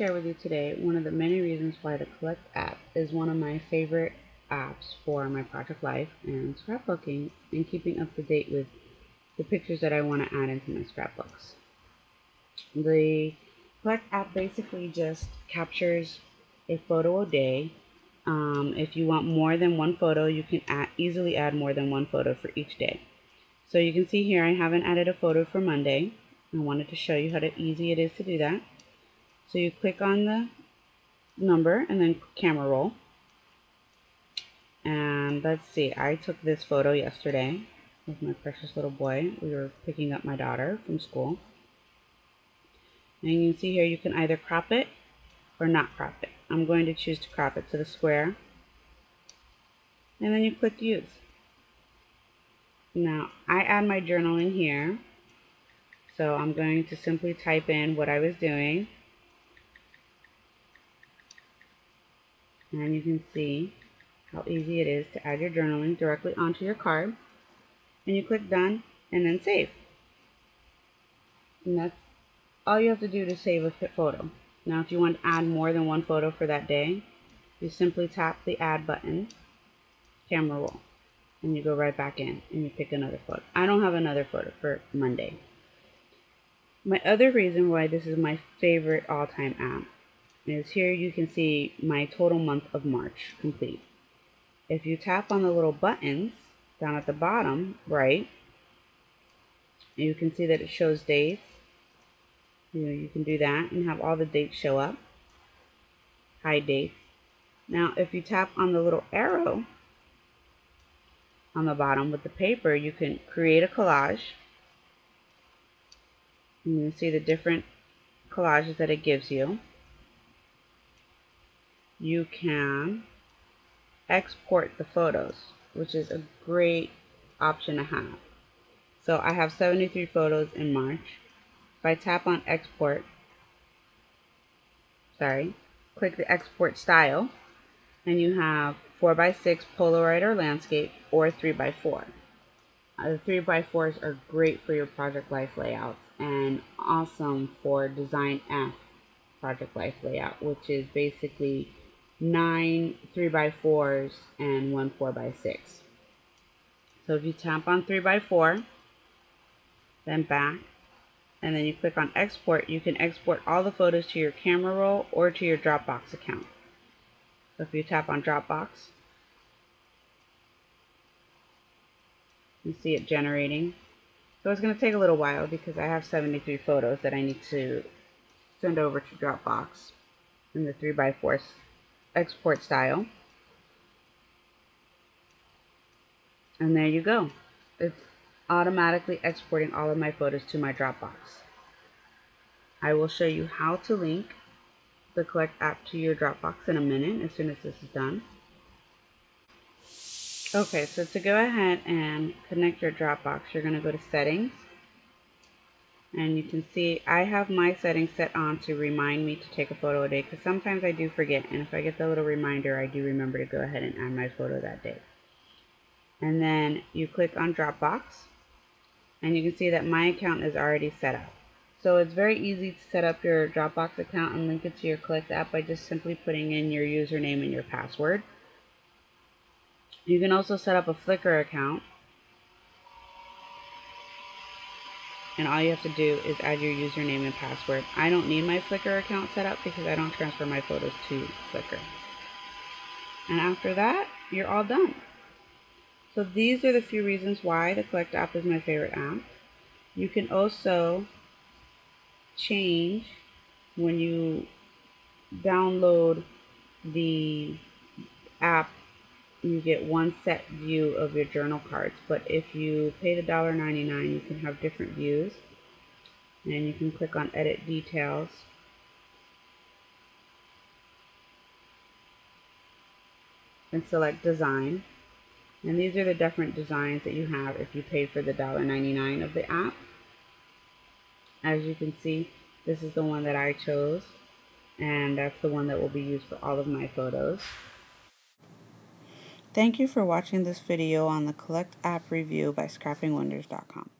share with you today one of the many reasons why the Collect app is one of my favorite apps for my project life and scrapbooking and keeping up to date with the pictures that I want to add into my scrapbooks. The Collect app basically just captures a photo a day. Um, if you want more than one photo, you can add, easily add more than one photo for each day. So you can see here I haven't added a photo for Monday. I wanted to show you how easy it is to do that. So you click on the number and then camera roll. And let's see, I took this photo yesterday with my precious little boy. We were picking up my daughter from school. And you can see here you can either crop it or not crop it. I'm going to choose to crop it to the square. And then you click use. Now, I add my journal in here. So I'm going to simply type in what I was doing. And you can see how easy it is to add your journaling directly onto your card. And you click done and then save. And that's all you have to do to save a photo. Now if you want to add more than one photo for that day, you simply tap the add button, camera roll, and you go right back in and you pick another photo. I don't have another photo for Monday. My other reason why this is my favorite all-time app is here you can see my total month of March complete. If you tap on the little buttons down at the bottom right, you can see that it shows dates you know, you can do that and have all the dates show up. Hide dates. Now, if you tap on the little arrow on the bottom with the paper, you can create a collage. You can see the different collages that it gives you. You can export the photos, which is a great option to have. So I have 73 photos in March. If I tap on export, sorry, click the export style, and you have 4x6 Polaroid or landscape or 3x4. Uh, the 3x4s are great for your project life layouts and awesome for design F project life layout, which is basically nine 3x4s and one 4x6. So if you tap on 3x4, then back, and then you click on export, you can export all the photos to your camera roll or to your Dropbox account. So if you tap on Dropbox, you see it generating. So it's going to take a little while because I have 73 photos that I need to send over to Dropbox in the 3x4 export style. And there you go. It's automatically exporting all of my photos to my Dropbox. I will show you how to link the Collect app to your Dropbox in a minute as soon as this is done. Okay, so to go ahead and connect your Dropbox, you're going to go to Settings. And you can see I have my settings set on to remind me to take a photo a day because sometimes I do forget. And if I get the little reminder, I do remember to go ahead and add my photo that day. And then you click on Dropbox and you can see that my account is already set up. So it's very easy to set up your Dropbox account and link it to your Collect app by just simply putting in your username and your password. You can also set up a Flickr account. And all you have to do is add your username and password. I don't need my Flickr account set up because I don't transfer my photos to Flickr. And after that, you're all done. So these are the few reasons why the Collect app is my favorite app. You can also change when you download the app you get one set view of your journal cards but if you pay the $1.99 you can have different views and you can click on edit details and select design and these are the different designs that you have if you pay for the $1.99 of the app. As you can see, this is the one that I chose. And that's the one that will be used for all of my photos. Thank you for watching this video on the Collect app review by scrappingwonders.com.